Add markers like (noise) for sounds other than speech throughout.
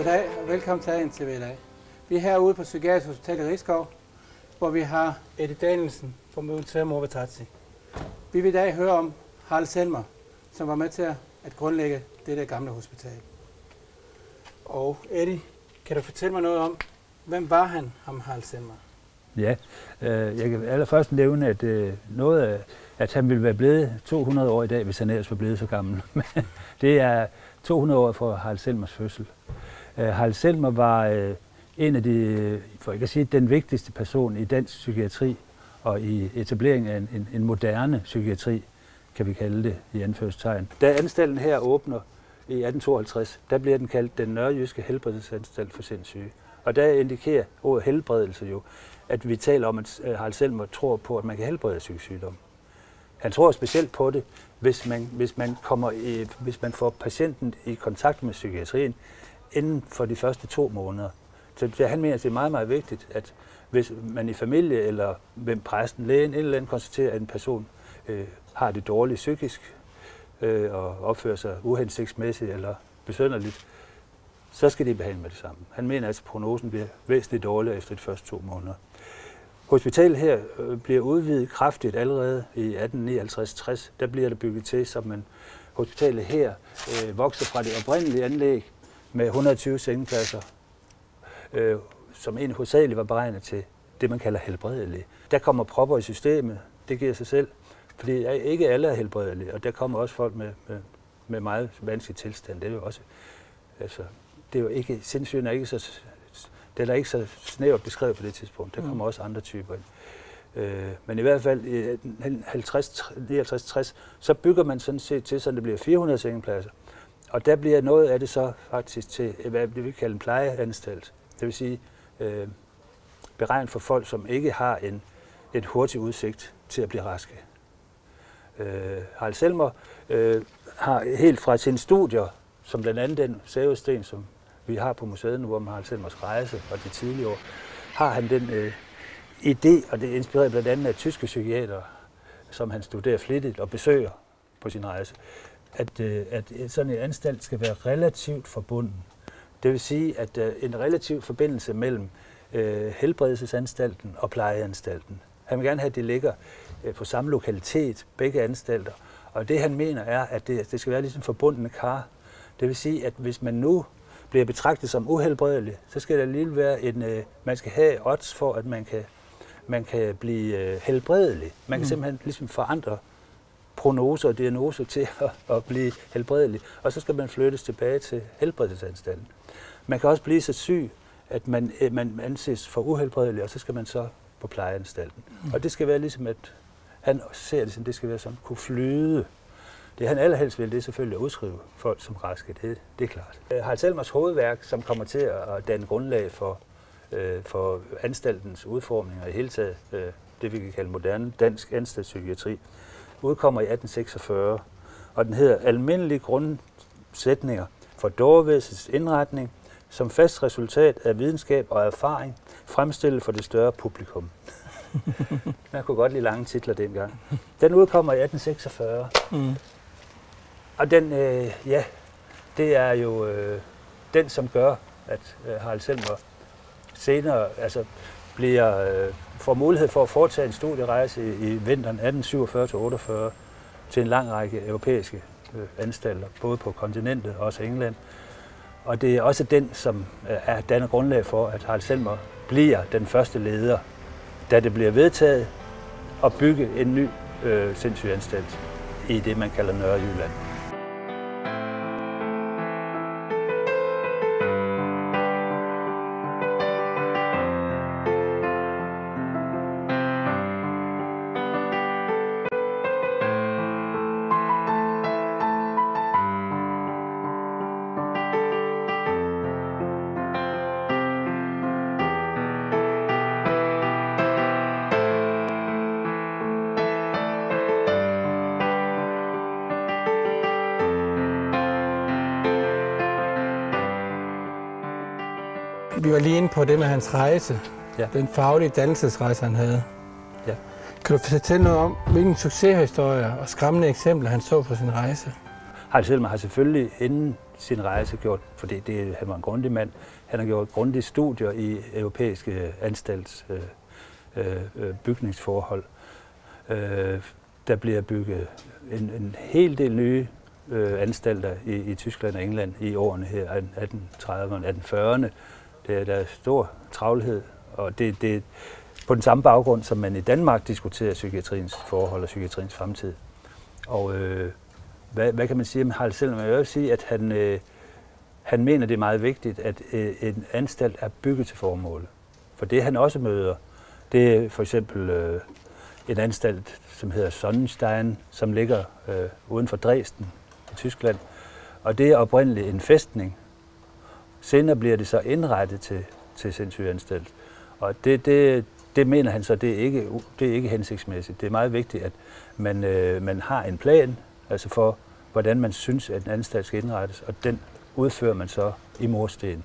Goddag og velkommen til ANTV i dag. Vi er herude på Psykiatrisk Hospital i Rigskov, hvor vi har Eddie Danielsen fra Militær Overtatsi. Vi vil i dag høre om Harald Selmer, som var med til at grundlægge det der gamle hospital. Og Eddie, kan du fortælle mig noget om, hvem var han, ham Harald Selmer? Ja, øh, jeg kan allerførst nævne, at øh, noget af, at han ville være blevet 200 år i dag, hvis han ellers var blevet så gammel. (laughs) det er 200 år for Harald Selmers fødsel. Øh, Harald Selmer var øh, en af de, øh, for ikke at sige den vigtigste person i dansk psykiatri og i etableringen af en, en, en moderne psykiatri, kan vi kalde det i anførselstegn. Da anstalten her åbner i 1852, der bliver den kaldt den nørrejyske helbredelsesanstalt for sindssyge. Og der indikerer ordet helbredelse jo, at vi taler om, at Harald Selmer tror på, at man kan helbrede psykisk sygdom. Han tror specielt på det, hvis man, hvis man, kommer i, hvis man får patienten i kontakt med psykiatrien inden for de første to måneder. Så det, han mener, at det er meget, meget vigtigt, at hvis man i familie eller hvem præsten, lægen eller andet konstaterer, at en person øh, har det dårligt psykisk øh, og opfører sig uhensigtsmæssigt eller besønderligt, så skal de behandle med det samme. Han mener, at prognosen bliver væsentligt dårligere efter de første to måneder. Hospitalet her øh, bliver udvidet kraftigt allerede i 1859-60. Der bliver det bygget til, så man hospitalet her øh, vokser fra det oprindelige anlæg med 120 sengepladser, øh, som egentlig hovedsageligt var beregnet til det, man kalder helbredelige. Der kommer propper i systemet, det giver sig selv, fordi ikke alle er helbredelige, og der kommer også folk med, med, med meget vanskelig tilstand. Det er jo også, altså, det er jo ikke, sindssygen er ikke så, den er ikke så snævert beskrevet på det tidspunkt. Der kommer mm. også andre typer ind. Øh, men i hvert fald i 50-60, så bygger man sådan set til, så det bliver 400 sengepladser. Og der bliver noget af det så faktisk til, øh, hvad vi kalde en plejeanstalt. Det vil sige øh, beregnet for folk, som ikke har en, et hurtigt udsigt til at blive raske. Øh, Harald Selmer øh, har helt fra sine studier, som blandt andet den sævesten, som vi har på museet nu, hvor man har Selmers rejse og de tidlige år, har han den øh, idé, og det er inspireret blandt andet af tyske psykiater, som han studerer flittigt og besøger på sin rejse, at, øh, at sådan en anstalt skal være relativt forbundet. Det vil sige, at øh, en relativ forbindelse mellem øh, helbredelsesanstalten og plejeanstalten. Han vil gerne have, at det ligger øh, på samme lokalitet, begge anstalter. Og det han mener er, at det, det skal være ligesom forbundne kar. Det vil sige, at hvis man nu bliver betragtet som uhelbredelig, så skal der lige være en, øh, man skal have odds for, at man kan, man kan blive øh, helbredelig. Man kan mm. simpelthen ligesom forandre prognoser og diagnoser til (laughs) at, at blive helbredelig, og så skal man flyttes tilbage til helbredelsesanstalten. Man kan også blive så syg, at man, øh, man anses for uhelbredelig, og så skal man så på plejeanstalten. Mm. Og det skal være ligesom, at han ser det som, det skal være sådan, kunne flyde. Det han allerhelst vil, det er selvfølgelig at udskrive folk som raske, det, det er klart. Harald Selmers hovedværk, som kommer til at danne grundlag for, øh, for anstaltens udformning og i hele taget øh, det, vi kan kalde moderne dansk anstaltspsykiatri, udkommer i 1846, og den hedder Almindelige grundsætninger for dårvæsets indretning som fast resultat af videnskab og erfaring fremstillet for det større publikum. (laughs) Man kunne godt lide lange titler dengang. Den udkommer i 1846. Mm. Og den, øh, ja, det er jo øh, den, som gør, at øh, Harald Selmer senere altså, bliver, øh, får mulighed for at foretage en studierejse i, i vinteren 1847-48 til en lang række europæiske øh, anstalter, både på kontinentet og også England. Og det er også den, som øh, er dannet grundlag for, at Harald Selmer bliver den første leder, da det bliver vedtaget at bygge en ny øh, sindssygeanstalt i det, man kalder Nørre Jylland. Vi var lige inde på det med hans rejse. Ja. Den faglige dannelsesrejse, han havde. Ja. Kan du fortælle noget om, hvilke succeshistorier og skræmmende eksempler han så på sin rejse? Harald Selmer har selvfølgelig inden sin rejse gjort, for det, det, han var en grundig mand, han har gjort grundige studier i europæiske anstalts øh, øh, bygningsforhold. Øh, der bliver bygget en, en hel del nye øh, anstalter i, i Tyskland og England i årene her, 1830'erne, 1840'erne. Det er der er stor travlhed, og det, det på den samme baggrund, som man i Danmark diskuterer psykiatriens forhold og psykiatriens fremtid. Og øh, hvad, hvad kan man sige om Harald Selmer? Jeg vil sige, at han, øh, han mener, det er meget vigtigt, at øh, en anstalt er bygget til formål. For det han også møder, det er for eksempel øh, en anstalt, som hedder Sonnenstein, som ligger øh, uden for Dresden i Tyskland. Og det er oprindeligt en fæstning. Senere bliver det så indrettet til, til sindssygeanstalt. Og det, det, det mener han så, det er ikke, det er ikke hensigtsmæssigt. Det er meget vigtigt, at man, øh, man har en plan altså for, hvordan man synes, at en anstalt skal indrettes, og den udfører man så i morsten.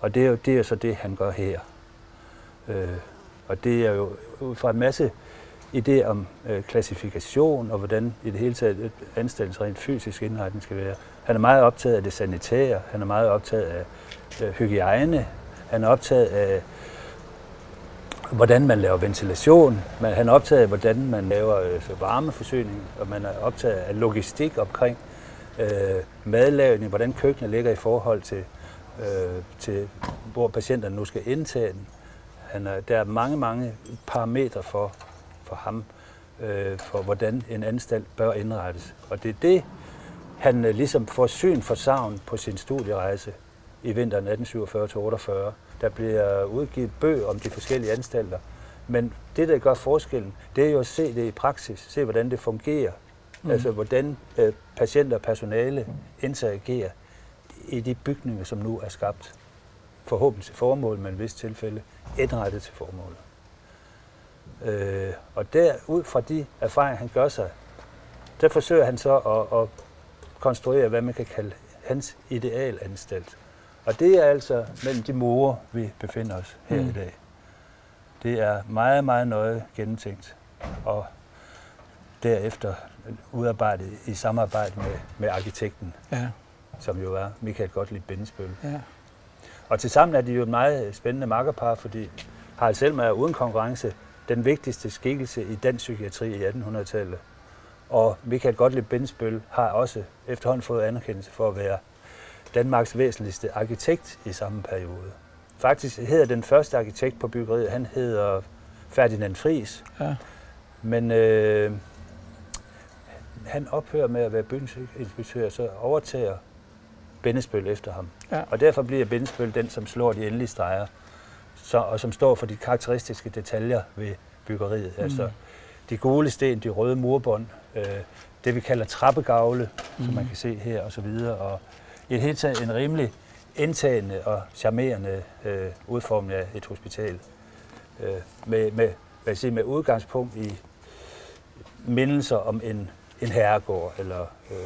Og det er jo det er så det, han gør her. Øh, og det er jo ud fra en masse idé om øh, klassifikation og hvordan i det hele taget øh, anstaltens rent fysisk indretning skal være. Han er meget optaget af det sanitære, han er meget optaget af øh, hygiejne, han er optaget af hvordan man laver ventilation. Man, han er optaget af, hvordan man laver øh, varmeforsyning, og man er optaget af logistik omkring øh, madlavning, hvordan køkkenet ligger i forhold til, øh, til hvor patienterne nu skal indtage den. Han er, der er mange, mange parametre for, for ham, øh, for hvordan en anstalt bør indrettes. Og det er det, han øh, ligesom får syn for savn på sin studierejse i vinteren 1847-48. Der bliver udgivet bøger om de forskellige anstalter. Men det, der gør forskellen, det er jo at se det i praksis, se hvordan det fungerer. Mm. Altså hvordan øh, patienter og personale interagerer i de bygninger, som nu er skabt. Forhåbentlig til formål, men i vist tilfælde indrettet til formålet. Øh, og der, ud fra de erfaringer, han gør sig, der forsøger han så at, at konstruere, hvad man kan kalde hans idealanstalt. Og det er altså mellem de mure, vi befinder os her mm. i dag. Det er meget, meget nøje gennemtænkt, og derefter udarbejdet i samarbejde med, med arkitekten, ja. som jo er Michael Gottlieb Bindesbøl. Ja. Og tilsammen er de jo et meget spændende makkerpar, fordi Harald Selmer er uden konkurrence den vigtigste skikkelse i dansk psykiatri i 1800-tallet. Og Michael Gottlieb Bindesbøl har også efterhånden fået anerkendelse for at være Danmarks væsentligste arkitekt i samme periode. Faktisk hedder den første arkitekt på byggeriet, han hedder Ferdinand Fries. Ja. Men øh, han ophører med at være bygningsinspektør, så overtager Bindesbøl efter ham. Ja. Og derfor bliver Bindesbøl den, som slår de endelige streger, så, og som står for de karakteristiske detaljer ved byggeriet. Mm. Altså de gule sten, de røde murbånd, øh, det vi kalder trappegavle, mm. som man kan se her, og så videre. Og i det hele taget en rimelig indtagende og charmerende øh, udformning af et hospital. Øh, med, med, hvad jeg siger, med udgangspunkt i mindelser om en, en herregård. Eller, øh,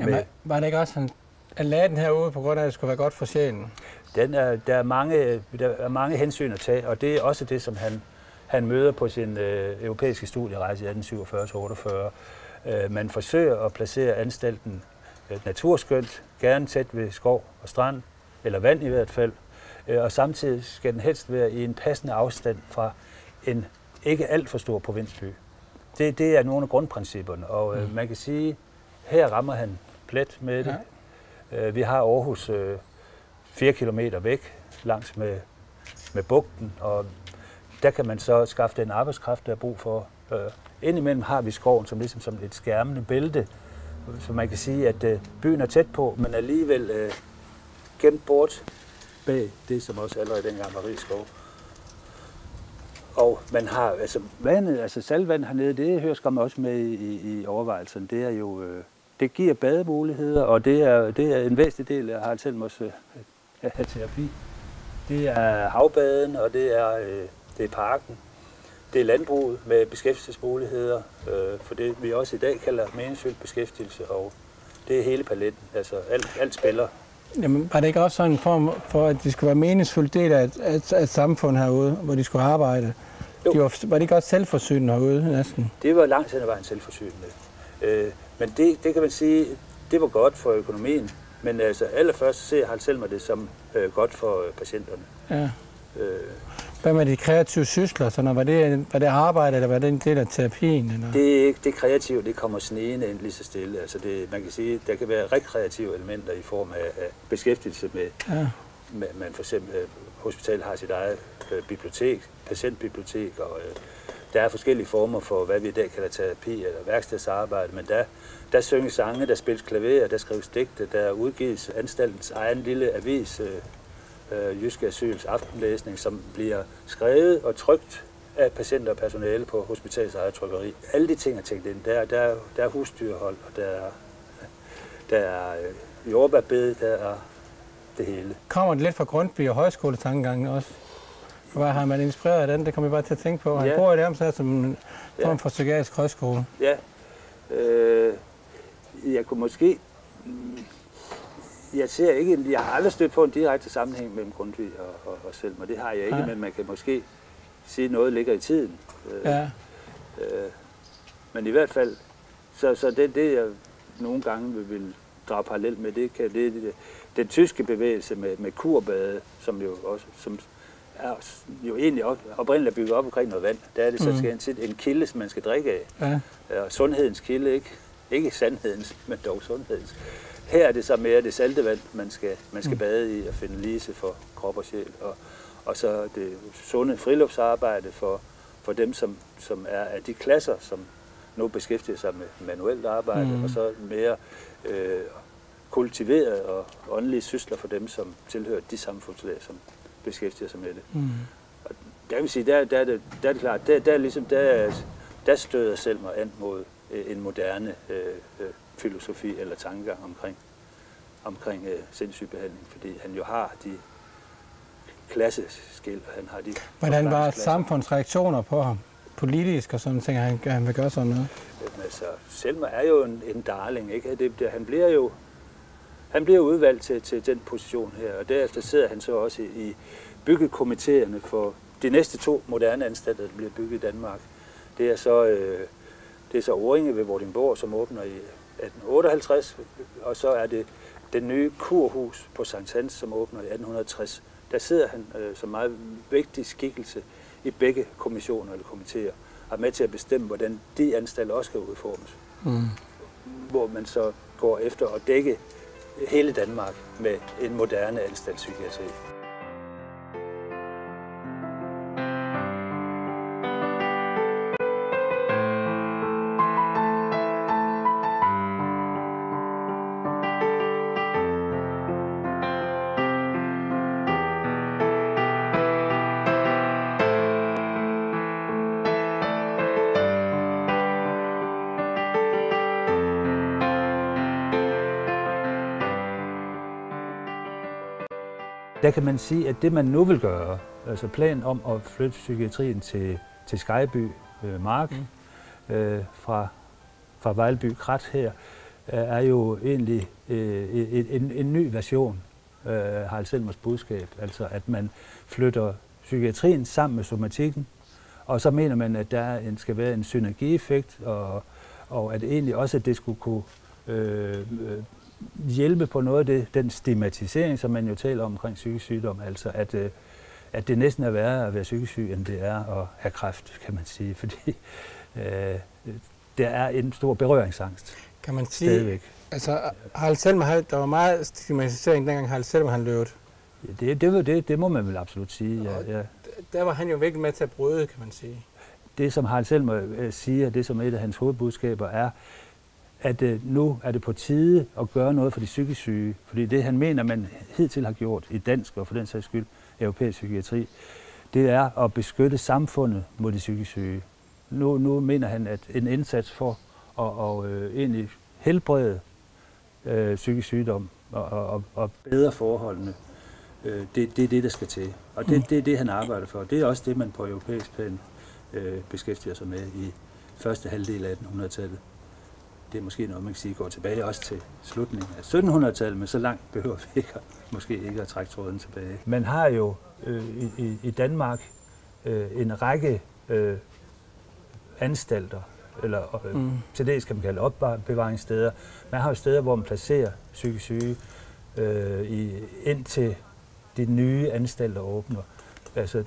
Jamen, med, var det ikke også, han, han lagde den herude på grund af, at det skulle være godt for sjælen? Den er, der, er mange, der er mange hensyn at tage, og det er også det, som han, han møder på sin øh, europæiske studierejse i 1847-48. Øh, man forsøger at placere anstalten øh, naturskønt, gerne tæt ved skov og strand, eller vand i hvert fald, øh, og samtidig skal den helst være i en passende afstand fra en ikke alt for stor provinsby. Det, det er nogle af grundprincipperne, og øh, mm. man kan sige, her rammer han plet med det. Ja. Øh, vi har Aarhus øh, 4 km væk langs med, med bugten, og der kan man så skaffe den arbejdskraft, der er brug for. Øh, indimellem har vi skoven som ligesom som et skærmende bælte, så man kan sige, at øh, byen er tæt på, men alligevel øh, gemt bort bag det, som også allerede dengang var Rigskov. Og man har, altså vandet, altså saltvand hernede, det hører skam også med i, i overvejelserne. Det er jo, øh, det giver bademuligheder, og det er, det er en væsentlig del af Harald Selmers øh, af terapi. Det er havbaden, og det er, øh, det er parken. Det er landbruget med beskæftigelsesmuligheder, øh, for det vi også i dag kalder meningsfyldt beskæftigelse, og det er hele paletten. Altså alt, alt spiller. Jamen, var det ikke også sådan en form for, at det skulle være meningsfuldt del af et, et, et samfund herude, hvor de skulle arbejde? Jo. De var, var det ikke også selvforsynende herude næsten? Det var langt hen ad vejen selvforsynende. Øh, men det, det kan man sige, det var godt for økonomien, men altså allerførst ser Harald Selmer det som øh, godt for øh, patienterne. Ja. Øh. Hvad med de kreative sysler? Så når var, det, var det arbejde, eller var det en del af terapien? Eller? Det er ikke det kreative, det kommer snigende ind lige så stille. Altså det, man kan sige, der kan være rekreative elementer i form af, af beskæftigelse med, ja. med, man for eksempel øh, hospitalet har sit eget øh, bibliotek, patientbibliotek, og øh, der er forskellige former for, hvad vi i dag kalder terapi eller værkstedsarbejde, men der, der synges sange, der spilles klaver, der skrives digte, der udgives anstaltens egen lille avis, øh, øh, Jyske Asyls aftenlæsning, som bliver skrevet og trygt af patienter og personale på hospitalets eget trykkeri. Alle de ting er tænkt ind. Der, der, der er husdyrhold, og der er, der er øh, jordbærbed, der er det hele. Kommer det lidt fra Grundtvig og højskoletankegangen også? Hvad har man inspireret af den? Det kommer jeg bare til at tænke på. Han ja. bor i det her som en form for psykiatrisk højskole. Ja. Øh, jeg kunne måske... Jeg ser ikke, jeg har aldrig stødt på en direkte sammenhæng mellem Grundtvig og, og, og selv, og det har jeg ikke, ja. men man kan måske sige, at noget ligger i tiden. Øh, ja. Øh, men i hvert fald, så, så det, det jeg nogle gange vil, vil drage parallelt med, det kan det, det, den tyske bevægelse med, med kurbade, som jo også, som, er jo egentlig op, oprindeligt bygget op omkring noget vand. Der er det så mm. skal en kilde, som man skal drikke af. Ja. ja sundhedens kilde, ikke? Ikke sandhedens, men dog sundhedens. Her er det så mere det salte vand, man skal, man skal mm. bade i og finde lise for krop og sjæl. Og, og så det sunde friluftsarbejde for, for dem, som, som er af de klasser, som nu beskæftiger sig med manuelt arbejde, mm. og så mere øh, kultiveret og åndelige sysler for dem, som tilhører de samfundslag, som beskæftiger sig med det. Mm. Og der vil sige, der, der, der, der er det klart, der, der, ligesom, der, der støder selv mig an mod øh, en moderne øh, øh, filosofi eller tankegang omkring, omkring øh, sindssygebehandling, fordi han jo har de klasseskil, han har de Hvordan var samfundsreaktioner på ham? politisk og sådan ting, han, han vil gøre sådan noget? Jamen, altså, Selma er jo en, en darling, ikke? Det, det, han bliver jo han bliver udvalgt til, til den position her, og derefter sidder han så også i, byggekomiteerne for de næste to moderne anstalter, der bliver bygget i Danmark. Det er så, øh, det er så Oringe ved Vordingborg, som åbner i 1858, og så er det den nye kurhus på Sankt Hans, som åbner i 1860. Der sidder han øh, som meget vigtig skikkelse i begge kommissioner eller komiteer, og er med til at bestemme, hvordan de anstalter også skal udformes. Mm. Hvor man så går efter at dække hele Danmark med en moderne anstaltspsykiatri. Der kan man sige, at det man nu vil gøre, altså planen om at flytte psykiatrien til, til Skyby øh, Mark, mm. øh, fra, fra Vejleby Krat her, er jo egentlig øh, en, en, en ny version øh, Harald Selmers budskab. Altså at man flytter psykiatrien sammen med somatikken, og så mener man, at der en, skal være en synergieffekt, og, og at egentlig også, at det skulle kunne øh, øh hjælpe på noget af det, den stigmatisering, som man jo taler om omkring psykisk sygdom, altså at, øh, at det næsten er værre at være psykisk syg, end det er at have kræft, kan man sige, fordi øh, der er en stor berøringsangst. Kan man sige, stadigvæk. altså Harald Selmer, der var meget stigmatisering, dengang Harald Selmer han løbet. Ja, det, det, det, det må man vel absolut sige, ja, ja. Der var han jo virkelig med til at bryde, kan man sige. Det, som Harald Selmer øh, siger, det som et af hans hovedbudskaber er, at øh, nu er det på tide at gøre noget for de psykisk syge. Fordi det, han mener, man hidtil har gjort i dansk og for den sags skyld europæisk psykiatri, det er at beskytte samfundet mod de psykisk syge. Nu, nu mener han, at en indsats for at, og, øh, egentlig helbrede øh, psykisk sygdom og, og, og bedre forholdene, øh, det, det er det, der skal til. Og det, det er det, han arbejder for. Det er også det, man på europæisk plan øh, beskæftiger sig med i første halvdel af 1800-tallet det er måske noget, man kan sige går tilbage også til slutningen af 1700-tallet, men så langt behøver vi ikke, måske ikke at trække tråden tilbage. Man har jo øh, i, i Danmark øh, en række øh, anstalter, eller øh, mm. til det skal man kalde opbevaringssteder. Man har jo steder, hvor man placerer psykisk syge øh, i, indtil de nye anstalter åbner. Altså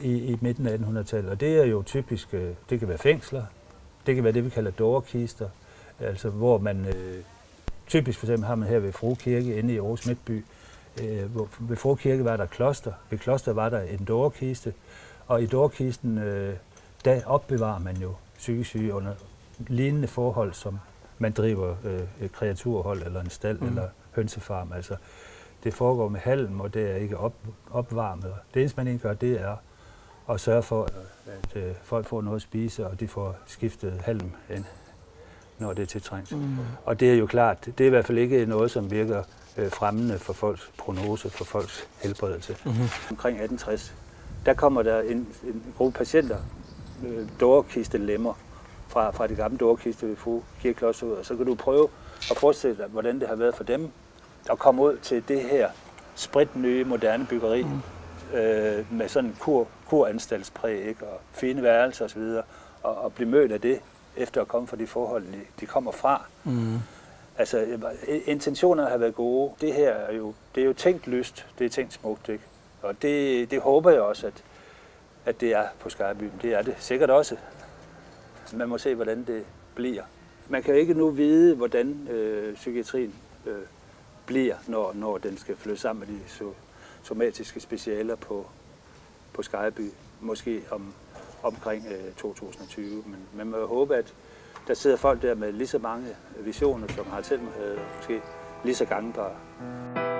i, i midten af 1800-tallet. Og det er jo typisk, øh, det kan være fængsler, det kan være det, vi kalder dårkister, altså hvor man øh, typisk for eksempel har man her ved Fru Kirke inde i Aarhus Midtby, øh, hvor ved Fru Kirke var der kloster, ved kloster var der en dårkiste, og i dårkisten, øh, der opbevarer man jo psykisk syge under lignende forhold, som man driver øh, et kreaturhold eller en stald mm. eller hønsefarm. Altså, det foregår med halm, og det er ikke op, opvarmet. Det eneste, man egentlig gør, det er at sørge for, at øh, folk får noget at spise, og de får skiftet halm ind, når det er tiltrængt. Mm. Og det er jo klart, det er i hvert fald ikke noget, som virker øh, fremmende for folks prognose, for folks helbredelse. Mm-hmm. Omkring 1860, der kommer der en, en gruppe patienter, øh, dårkiste lemmer, fra, fra de gamle dårkiste ved Fru Kirkekloster ud, og så kan du prøve at forestille dig, hvordan det har været for dem at komme ud til det her sprit nye, moderne byggeri, mm. Øh, med sådan en kur, kuranstaltspræg, ikke? og fine værelser osv., og, og blive mødt af det, efter at komme fra de forhold, de, de kommer fra. Mm. Altså, intentionerne har været gode. Det her er jo, det er jo tænkt lyst, det er tænkt smukt, ikke? Og det, det håber jeg også, at, at det er på Skybyen. Det er det sikkert også. Man må se, hvordan det bliver. Man kan jo ikke nu vide, hvordan øh, psykiatrien øh, bliver, når, når den skal flytte sammen med de somatiske specialer på, på Skyby. Måske om, omkring øh, 2020. Men man må jo håbe, at der sidder folk der med lige så mange visioner, som har selv havde måske lige så gangbare.